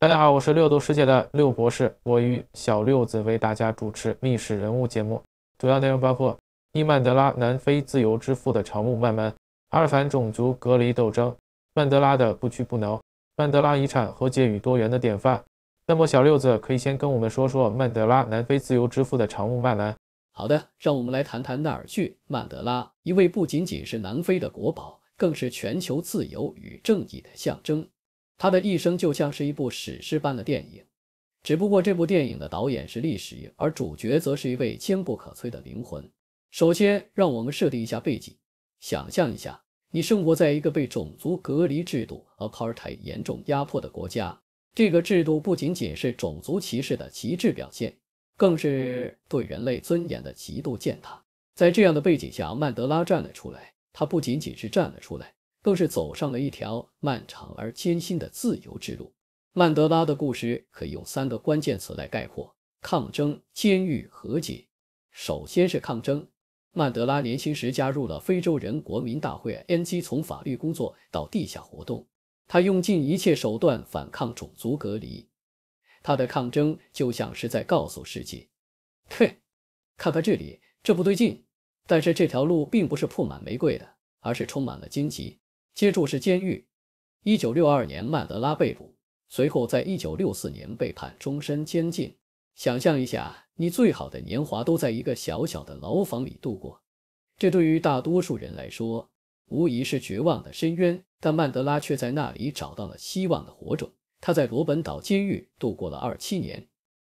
大家好，我是六度世界的六博士，我与小六子为大家主持《密史人物》节目，主要内容包括伊曼德拉南非自由之父的长路漫漫，阿尔凡种族隔离斗争，曼德拉的不屈不挠，曼德拉遗产和解与多元的典范。那么小六子可以先跟我们说说曼德拉南非自由之父的长路漫漫。好的，让我们来谈谈纳尔逊·曼德拉，一位不仅仅是南非的国宝，更是全球自由与正义的象征。他的一生就像是一部史诗般的电影，只不过这部电影的导演是历史，而主角则是一位坚不可摧的灵魂。首先，让我们设定一下背景，想象一下，你生活在一个被种族隔离制度 （apartheid） 严重压迫的国家，这个制度不仅仅是种族歧视的极致表现，更是对人类尊严的极度践踏。在这样的背景下，曼德拉站了出来，他不仅仅是站了出来。更是走上了一条漫长而艰辛的自由之路。曼德拉的故事可以用三个关键词来概括：抗争、监狱、和解。首先是抗争。曼德拉年轻时加入了非洲人国民大会 （ANC），从法律工作到地下活动，他用尽一切手段反抗种族隔离。他的抗争就像是在告诉世界：“嘿，看看这里，这不对劲。”但是这条路并不是铺满玫瑰的，而是充满了荆棘。接住是监狱。一九六二年，曼德拉被捕，随后在一九六四年被判终身监禁。想象一下，你最好的年华都在一个小小的牢房里度过，这对于大多数人来说，无疑是绝望的深渊。但曼德拉却在那里找到了希望的火种。他在罗本岛监狱度过了二七年，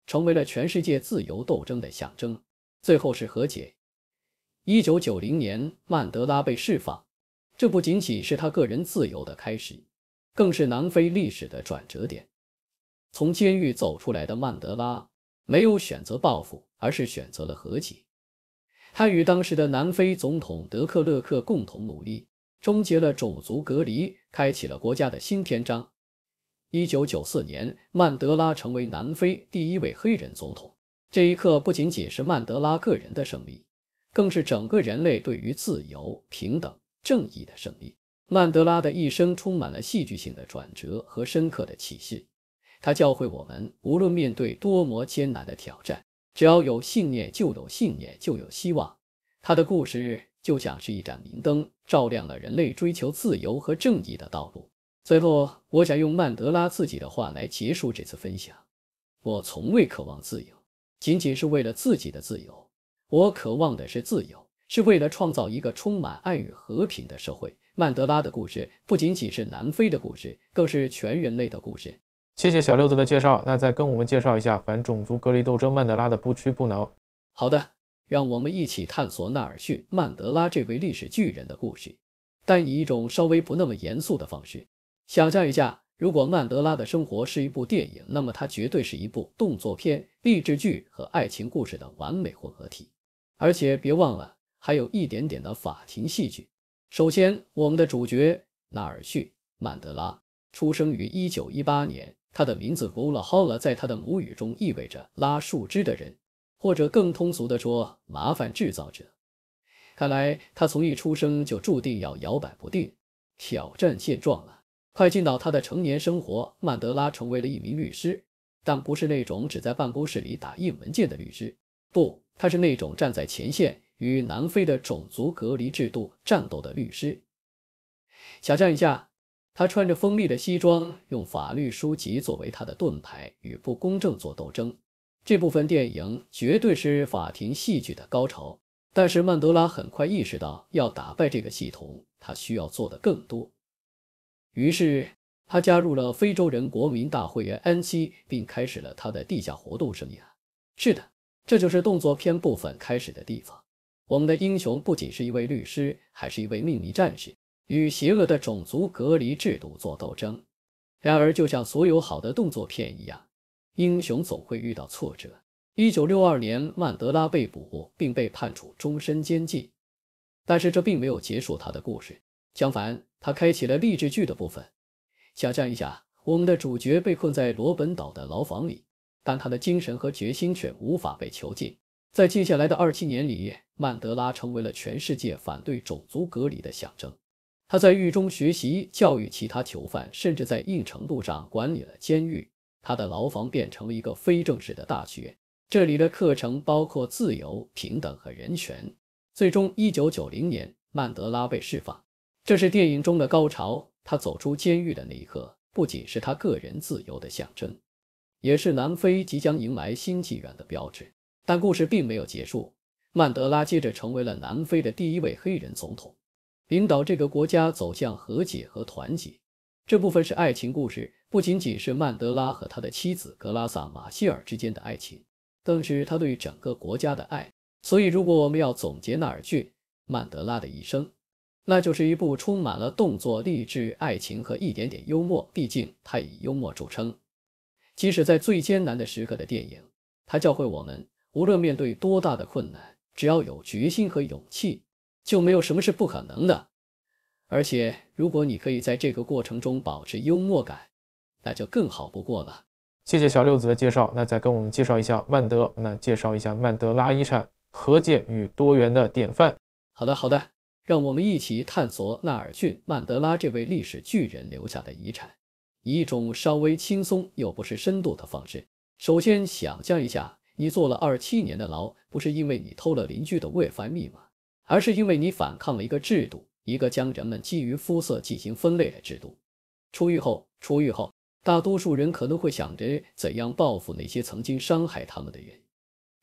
成为了全世界自由斗争的象征。最后是和解。一九九零年，曼德拉被释放。这不仅仅是他个人自由的开始，更是南非历史的转折点。从监狱走出来的曼德拉没有选择报复，而是选择了和解。他与当时的南非总统德克勒克共同努力，终结了种族隔离，开启了国家的新篇章。一九九四年，曼德拉成为南非第一位黑人总统。这一刻不仅仅是曼德拉个人的胜利，更是整个人类对于自由、平等。正义的胜利。曼德拉的一生充满了戏剧性的转折和深刻的启示。他教会我们，无论面对多么艰难的挑战，只要有信念，就有信念，就有希望。他的故事就像是一盏明灯，照亮了人类追求自由和正义的道路。最后，我想用曼德拉自己的话来结束这次分享：我从未渴望自由，仅仅是为了自己的自由。我渴望的是自由。是为了创造一个充满爱与和平的社会。曼德拉的故事不仅仅是南非的故事，更是全人类的故事。谢谢小六子的介绍。那再跟我们介绍一下反种族隔离斗争曼德拉的不屈不挠。好的，让我们一起探索纳尔逊·曼德拉这位历史巨人的故事，但以一种稍微不那么严肃的方式。想象一下，如果曼德拉的生活是一部电影，那么它绝对是一部动作片、励志剧和爱情故事的完美混合体。而且别忘了。还有一点点的法庭戏剧。首先，我们的主角纳尔逊·曼德拉出生于1918年，他的名字 Gula Hola 在他的母语中意味着拉树枝的人，或者更通俗的说，麻烦制造者。看来他从一出生就注定要摇摆不定，挑战现状了。快进到他的成年生活，曼德拉成为了一名律师，但不是那种只在办公室里打印文件的律师，不，他是那种站在前线。与南非的种族隔离制度战斗的律师，想象一下，他穿着锋利的西装，用法律书籍作为他的盾牌，与不公正做斗争。这部分电影绝对是法庭戏剧的高潮。但是曼德拉很快意识到，要打败这个系统，他需要做的更多。于是，他加入了非洲人国民大会员 ANC，并开始了他的地下活动生涯。是的，这就是动作片部分开始的地方。我们的英雄不仅是一位律师，还是一位秘密战士，与邪恶的种族隔离制度做斗争。然而，就像所有好的动作片一样，英雄总会遇到挫折。一九六二年，曼德拉被捕并被判处终身监禁，但是这并没有结束他的故事。相反，他开启了励志剧的部分。想象一下，我们的主角被困在罗本岛的牢房里，但他的精神和决心却无法被囚禁。在接下来的二七年里，曼德拉成为了全世界反对种族隔离的象征。他在狱中学习、教育其他囚犯，甚至在一定程度上管理了监狱。他的牢房变成了一个非正式的大学，这里的课程包括自由、平等和人权。最终，一九九零年，曼德拉被释放，这是电影中的高潮。他走出监狱的那一刻，不仅是他个人自由的象征，也是南非即将迎来新纪元的标志。但故事并没有结束，曼德拉接着成为了南非的第一位黑人总统，领导这个国家走向和解和团结。这部分是爱情故事，不仅仅是曼德拉和他的妻子格拉萨·马歇尔之间的爱情，更是他对整个国家的爱。所以，如果我们要总结纳尔逊·曼德拉的一生，那就是一部充满了动作、励志、爱情和一点点幽默。毕竟他以幽默著称，即使在最艰难的时刻的电影，他教会我们，无论面对多大的困难，只要有决心和勇气，就没有什么是不可能的。而且，如果你可以在这个过程中保持幽默感，那就更好不过了。谢谢小六子的介绍。那再跟我们介绍一下曼德，那介绍一下曼德拉遗产——和解与多元的典范。好的，好的，让我们一起探索纳尔逊·曼德拉这位历史巨人留下的遗产，以一种稍微轻松又不失深度的方式。首先，想象一下，你坐了二七年的牢，不是因为你偷了邻居的 WiFi 密码，而是因为你反抗了一个制度。一个将人们基于肤色进行分类的制度。出狱后，出狱后，大多数人可能会想着怎样报复那些曾经伤害他们的人。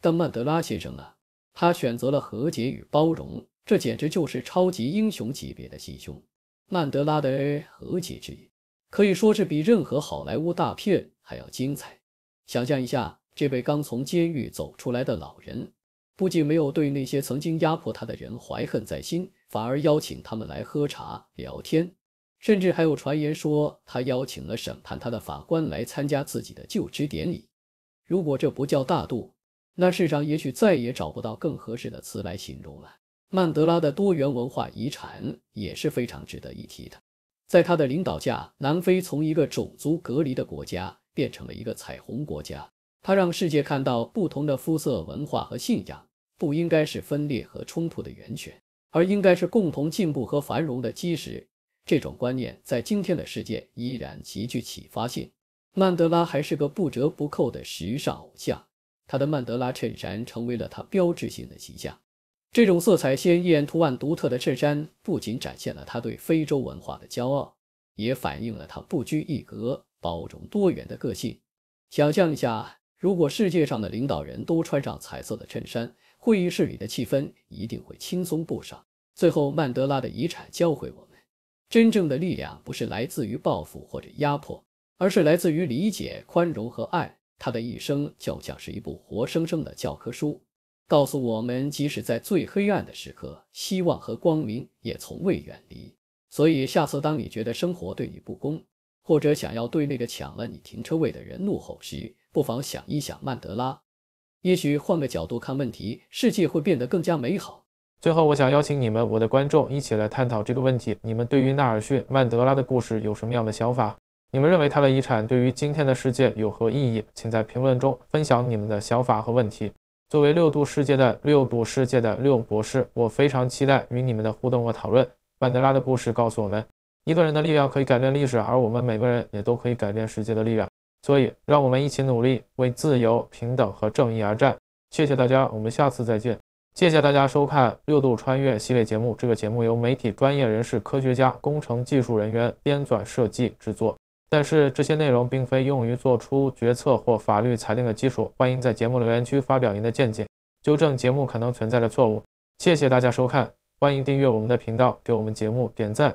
但曼德拉先生呢？他选择了和解与包容，这简直就是超级英雄级别的心胸。曼德拉的和解之夜可以说是比任何好莱坞大片还要精彩。想象一下，这位刚从监狱走出来的老人，不仅没有对那些曾经压迫他的人怀恨在心。反而邀请他们来喝茶聊天，甚至还有传言说他邀请了审判他的法官来参加自己的就职典礼。如果这不叫大度，那世上也许再也找不到更合适的词来形容了。曼德拉的多元文化遗产也是非常值得一提的。在他的领导下，南非从一个种族隔离的国家变成了一个彩虹国家。他让世界看到，不同的肤色、文化和信仰不应该是分裂和冲突的源泉。而应该是共同进步和繁荣的基石。这种观念在今天的世界依然极具启发性。曼德拉还是个不折不扣的时尚偶像，他的曼德拉衬衫成为了他标志性的形象。这种色彩鲜艳、图案独特的衬衫，不仅展现了他对非洲文化的骄傲，也反映了他不拘一格、包容多元的个性。想象一下，如果世界上的领导人都穿上彩色的衬衫，会议室里的气氛一定会轻松不少。最后，曼德拉的遗产教会我们，真正的力量不是来自于报复或者压迫，而是来自于理解、宽容和爱。他的一生就像是一部活生生的教科书，告诉我们，即使在最黑暗的时刻，希望和光明也从未远离。所以，下次当你觉得生活对你不公，或者想要对那个抢了你停车位的人怒吼时，不妨想一想曼德拉。也许换个角度看问题，世界会变得更加美好。最后，我想邀请你们，我的观众，一起来探讨这个问题：你们对于纳尔逊·曼德拉的故事有什么样的想法？你们认为他的遗产对于今天的世界有何意义？请在评论中分享你们的想法和问题。作为六度世界的六度世界的六博士，我非常期待与你们的互动和讨论。曼德拉的故事告诉我们，一个人的力量可以改变历史，而我们每个人也都可以改变世界的力量。所以，让我们一起努力，为自由、平等和正义而战。谢谢大家，我们下次再见。谢谢大家收看《六度穿越》系列节目。这个节目由媒体专业人士、科学家、工程技术人员编纂设计制作。但是这些内容并非用于做出决策或法律裁定的基础。欢迎在节目留言区发表您的见解，纠正节目可能存在的错误。谢谢大家收看，欢迎订阅我们的频道，给我们节目点赞。